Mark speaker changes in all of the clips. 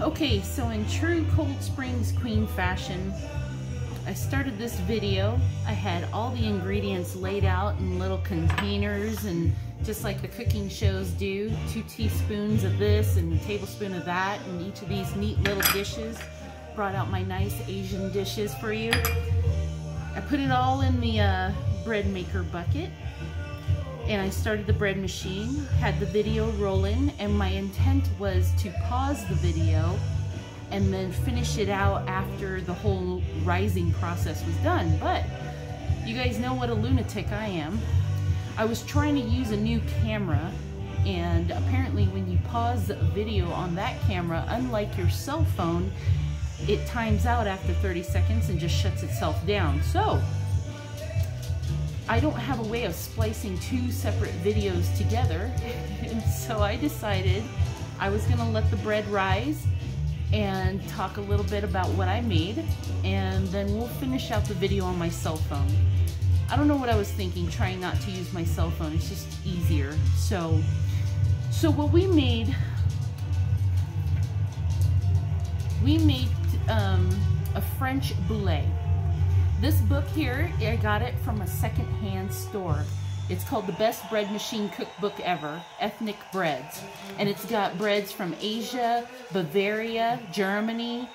Speaker 1: Okay, so in true Cold Springs Queen fashion, I started this video. I had all the ingredients laid out in little containers and just like the cooking shows do, two teaspoons of this and a tablespoon of that and each of these neat little dishes. Brought out my nice Asian dishes for you. I put it all in the uh, bread maker bucket and I started the bread machine, had the video rolling, and my intent was to pause the video and then finish it out after the whole rising process was done. But you guys know what a lunatic I am. I was trying to use a new camera and apparently when you pause a video on that camera, unlike your cell phone, it times out after 30 seconds and just shuts itself down. So I don't have a way of splicing two separate videos together. and so I decided I was gonna let the bread rise and talk a little bit about what I made and then we'll finish out the video on my cell phone. I don't know what I was thinking trying not to use my cell phone. It's just easier. So, so what we made, we made um, a French boulet. This book here, I got it from a secondhand store. It's called The Best Bread Machine Cookbook Ever, Ethnic Breads. And it's got breads from Asia, Bavaria, Germany,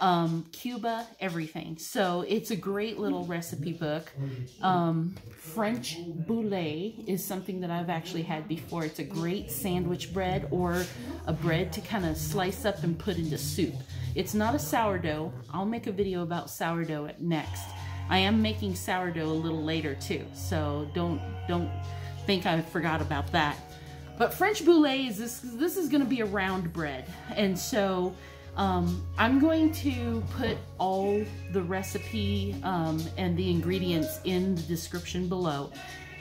Speaker 1: um, Cuba, everything. So it's a great little recipe book. Um, French boulet is something that I've actually had before. It's a great sandwich bread or a bread to kind of slice up and put into soup. It's not a sourdough. I'll make a video about sourdough next. I am making sourdough a little later too, so don't don't think I forgot about that. But French boulet is this this is going to be a round bread, and so um, I'm going to put all the recipe um, and the ingredients in the description below,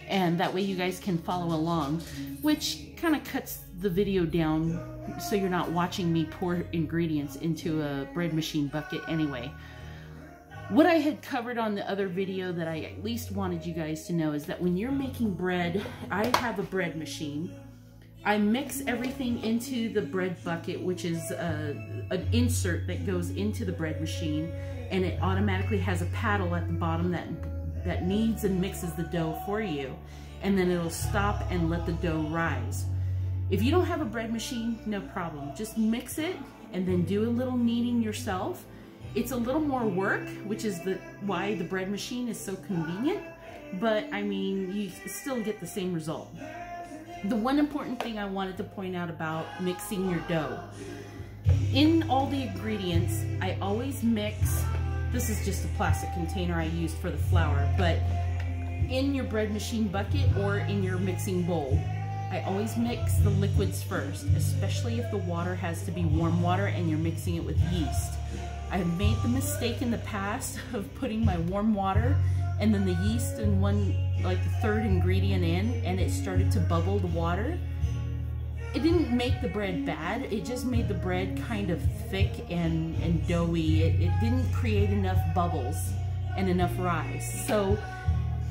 Speaker 1: and that way you guys can follow along, which kind of cuts the video down so you're not watching me pour ingredients into a bread machine bucket anyway. What I had covered on the other video that I at least wanted you guys to know is that when you're making bread, I have a bread machine. I mix everything into the bread bucket, which is a, an insert that goes into the bread machine, and it automatically has a paddle at the bottom that, that kneads and mixes the dough for you. And then it'll stop and let the dough rise. If you don't have a bread machine, no problem. Just mix it and then do a little kneading yourself it's a little more work, which is the why the bread machine is so convenient, but I mean, you still get the same result. The one important thing I wanted to point out about mixing your dough. In all the ingredients, I always mix, this is just a plastic container I used for the flour, but in your bread machine bucket or in your mixing bowl, I always mix the liquids first, especially if the water has to be warm water and you're mixing it with yeast. I've made the mistake in the past of putting my warm water and then the yeast and one, like the third ingredient in, and it started to bubble the water. It didn't make the bread bad, it just made the bread kind of thick and, and doughy. It, it didn't create enough bubbles and enough rise. So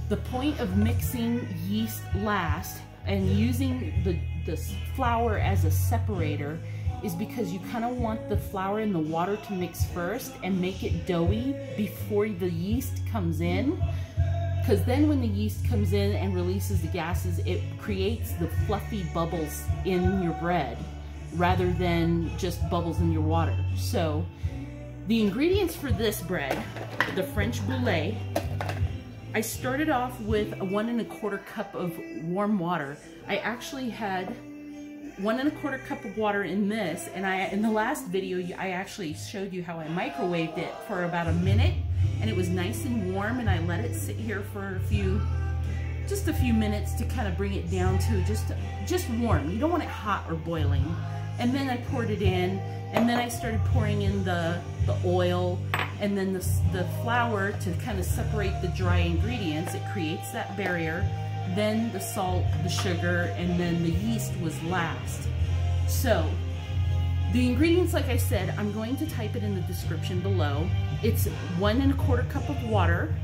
Speaker 1: the point of mixing yeast last and using the, the flour as a separator is because you kind of want the flour and the water to mix first and make it doughy before the yeast comes in. Because then when the yeast comes in and releases the gases, it creates the fluffy bubbles in your bread rather than just bubbles in your water. So the ingredients for this bread, the French boulet, I started off with a one and a quarter cup of warm water. I actually had one and a quarter cup of water in this and I in the last video I actually showed you how I microwaved it for about a minute and it was nice and warm and I let it sit here for a few just a few minutes to kind of bring it down to just just warm you don't want it hot or boiling and then I poured it in and then I started pouring in the the oil and then the, the flour to kind of separate the dry ingredients it creates that barrier then the salt, the sugar, and then the yeast was last. So, the ingredients, like I said, I'm going to type it in the description below. It's one and a quarter cup of water,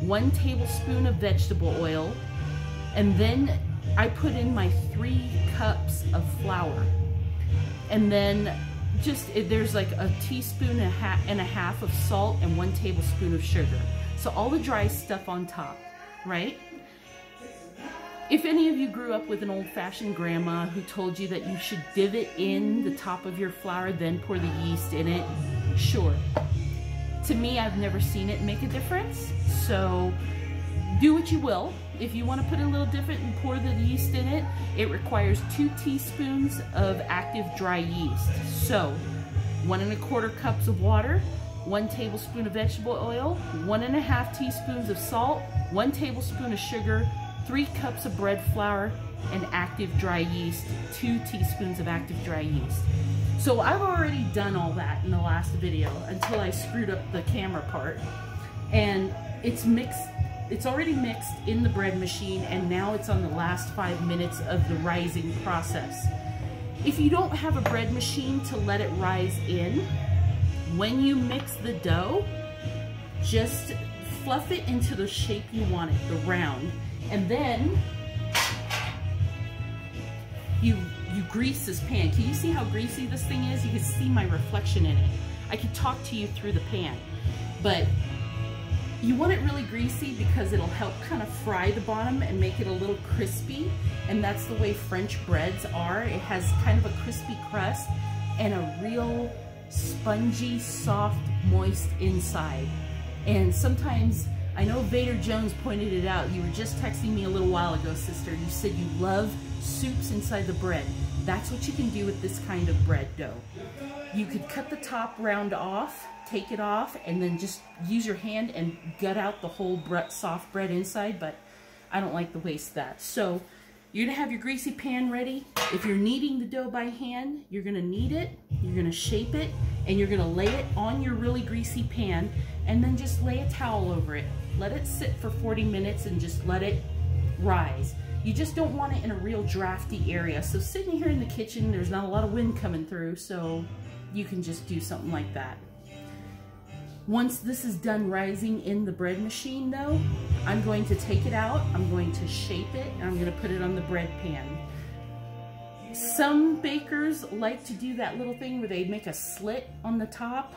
Speaker 1: one tablespoon of vegetable oil, and then I put in my three cups of flour. And then just there's like a teaspoon and a, half, and a half of salt and one tablespoon of sugar. So all the dry stuff on top, right? If any of you grew up with an old-fashioned grandma who told you that you should divot in the top of your flour, then pour the yeast in it, sure. To me, I've never seen it make a difference. So do what you will. If you want to put it a little different and pour the yeast in it, it requires two teaspoons of active dry yeast. So one and a quarter cups of water, one tablespoon of vegetable oil, one and a half teaspoons of salt, one tablespoon of sugar, three cups of bread flour, and active dry yeast, two teaspoons of active dry yeast. So I've already done all that in the last video until I screwed up the camera part. And it's mixed, it's already mixed in the bread machine and now it's on the last five minutes of the rising process. If you don't have a bread machine to let it rise in, when you mix the dough, just fluff it into the shape you want it, the round. And then you you grease this pan. Can you see how greasy this thing is? You can see my reflection in it. I can talk to you through the pan. But you want it really greasy because it'll help kind of fry the bottom and make it a little crispy. And that's the way French breads are. It has kind of a crispy crust and a real spongy, soft, moist inside. And sometimes, I know Vader Jones pointed it out. You were just texting me a little while ago, sister. You said you love soups inside the bread. That's what you can do with this kind of bread dough. You could cut the top round off, take it off, and then just use your hand and gut out the whole soft bread inside, but I don't like to waste that. So you're gonna have your greasy pan ready. If you're kneading the dough by hand, you're gonna knead it, you're gonna shape it, and you're gonna lay it on your really greasy pan, and then just lay a towel over it. Let it sit for 40 minutes and just let it rise. You just don't want it in a real drafty area. So sitting here in the kitchen, there's not a lot of wind coming through, so you can just do something like that. Once this is done rising in the bread machine though, I'm going to take it out, I'm going to shape it, and I'm gonna put it on the bread pan. Some bakers like to do that little thing where they make a slit on the top.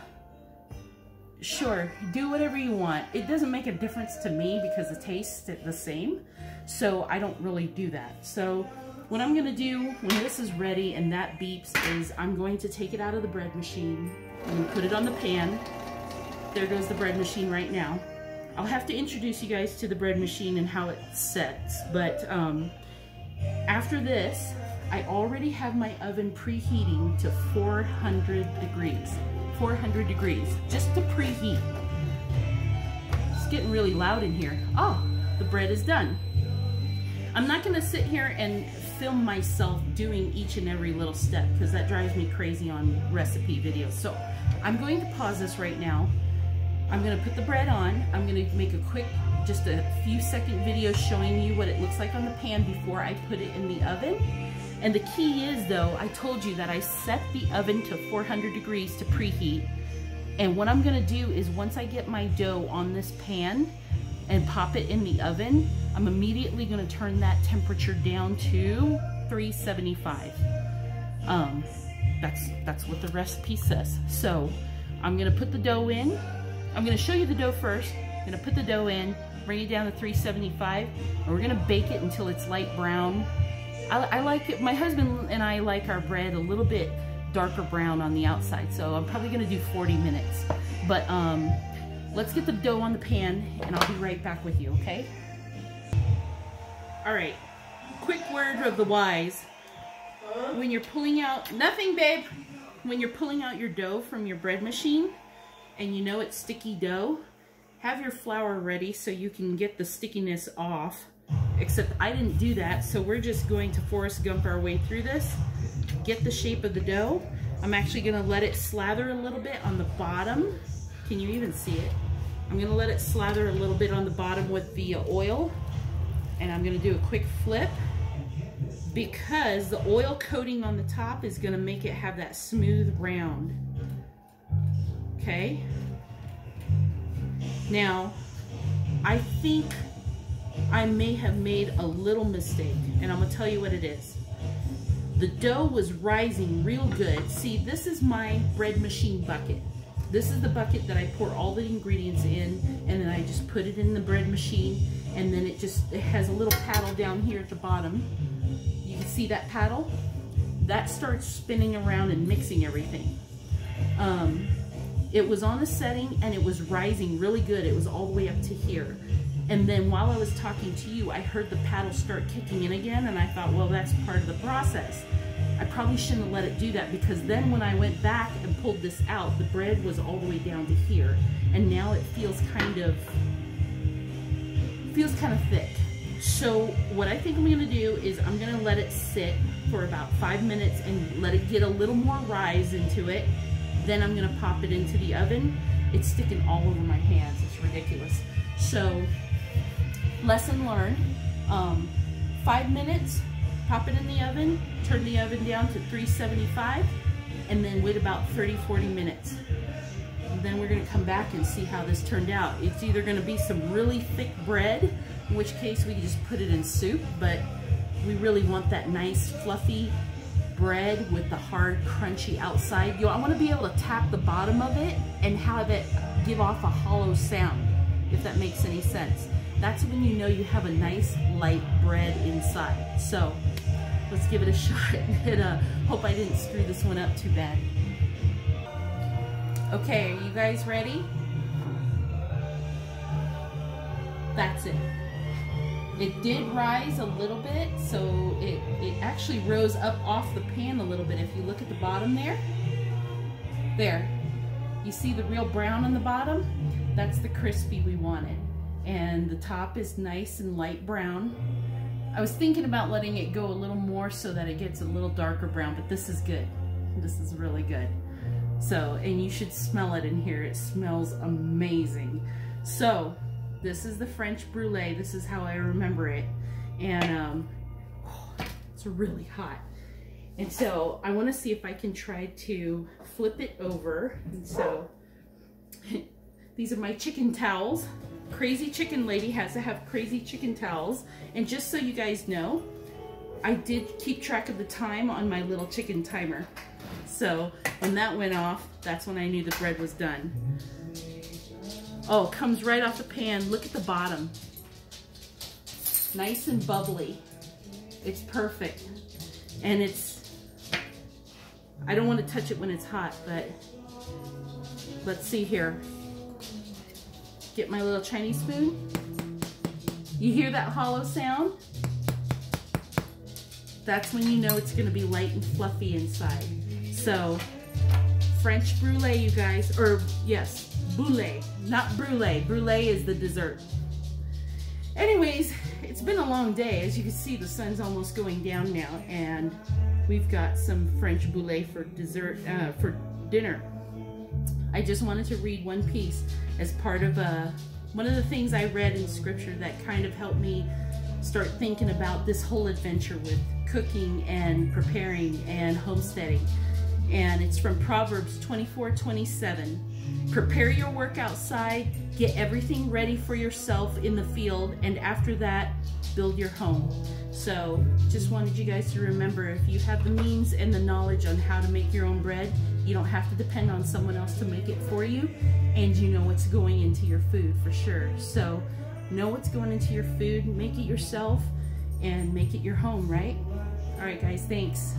Speaker 1: Sure, do whatever you want. It doesn't make a difference to me because the taste is the same, so I don't really do that. So what I'm gonna do when this is ready and that beeps is I'm going to take it out of the bread machine and put it on the pan there goes the bread machine right now. I'll have to introduce you guys to the bread machine and how it sets, but um, after this, I already have my oven preheating to 400 degrees. 400 degrees, just to preheat. It's getting really loud in here. Oh, the bread is done. I'm not gonna sit here and film myself doing each and every little step because that drives me crazy on recipe videos. So I'm going to pause this right now I'm gonna put the bread on. I'm gonna make a quick, just a few second video showing you what it looks like on the pan before I put it in the oven. And the key is though, I told you that I set the oven to 400 degrees to preheat. And what I'm gonna do is once I get my dough on this pan and pop it in the oven, I'm immediately gonna turn that temperature down to 375. Um, that's, that's what the recipe says. So I'm gonna put the dough in I'm gonna show you the dough first. I'm gonna put the dough in, bring it down to 375, and we're gonna bake it until it's light brown. I, I like it, my husband and I like our bread a little bit darker brown on the outside, so I'm probably gonna do 40 minutes. But um, let's get the dough on the pan, and I'll be right back with you, okay? All right, quick word of the wise. When you're pulling out, nothing babe, when you're pulling out your dough from your bread machine, and you know it's sticky dough, have your flour ready so you can get the stickiness off. Except I didn't do that, so we're just going to Forrest Gump our way through this. Get the shape of the dough. I'm actually gonna let it slather a little bit on the bottom. Can you even see it? I'm gonna let it slather a little bit on the bottom with the oil. And I'm gonna do a quick flip because the oil coating on the top is gonna make it have that smooth round okay? Now, I think I may have made a little mistake, and I'm gonna tell you what it is. the dough was rising real good. See, this is my bread machine bucket. This is the bucket that I pour all the ingredients in and then I just put it in the bread machine and then it just it has a little paddle down here at the bottom. You can see that paddle? That starts spinning around and mixing everything. Um, it was on a setting and it was rising really good. It was all the way up to here. And then while I was talking to you, I heard the paddle start kicking in again and I thought, well, that's part of the process. I probably shouldn't have let it do that because then when I went back and pulled this out, the bread was all the way down to here. And now it feels kind of, feels kind of thick. So what I think I'm gonna do is I'm gonna let it sit for about five minutes and let it get a little more rise into it. Then I'm gonna pop it into the oven. It's sticking all over my hands, it's ridiculous. So, lesson learned, um, five minutes, pop it in the oven, turn the oven down to 375, and then wait about 30, 40 minutes. And then we're gonna come back and see how this turned out. It's either gonna be some really thick bread, in which case we can just put it in soup, but we really want that nice fluffy bread with the hard crunchy outside. You I wanna be able to tap the bottom of it and have it give off a hollow sound, if that makes any sense. That's when you know you have a nice light bread inside. So let's give it a shot and uh, hope I didn't screw this one up too bad. Okay, are you guys ready? That's it. It did rise a little bit, so it, it actually rose up off the pan a little bit. If you look at the bottom there, there, you see the real brown on the bottom? That's the crispy we wanted. And the top is nice and light brown. I was thinking about letting it go a little more so that it gets a little darker brown, but this is good. This is really good. So, and you should smell it in here. It smells amazing. So, this is the French brulee. This is how I remember it. And um, it's really hot. And so I want to see if I can try to flip it over. And so these are my chicken towels. Crazy Chicken Lady has to have crazy chicken towels. And just so you guys know, I did keep track of the time on my little chicken timer. So when that went off, that's when I knew the bread was done. Oh, comes right off the pan. Look at the bottom. Nice and bubbly. It's perfect. And it's, I don't want to touch it when it's hot, but let's see here. Get my little Chinese spoon. You hear that hollow sound? That's when you know it's gonna be light and fluffy inside. So, French brulee, you guys, or yes, Boule, not brulee. Brulee is the dessert. Anyways, it's been a long day. As you can see, the sun's almost going down now, and we've got some French brulee for dessert, uh, for dinner. I just wanted to read one piece as part of a, uh, one of the things I read in scripture that kind of helped me start thinking about this whole adventure with cooking and preparing and homesteading. And it's from Proverbs 24, 27. Prepare your work outside, get everything ready for yourself in the field, and after that, build your home. So just wanted you guys to remember if you have the means and the knowledge on how to make your own bread, you don't have to depend on someone else to make it for you, and you know what's going into your food for sure. So know what's going into your food, make it yourself, and make it your home, right? All right, guys, thanks.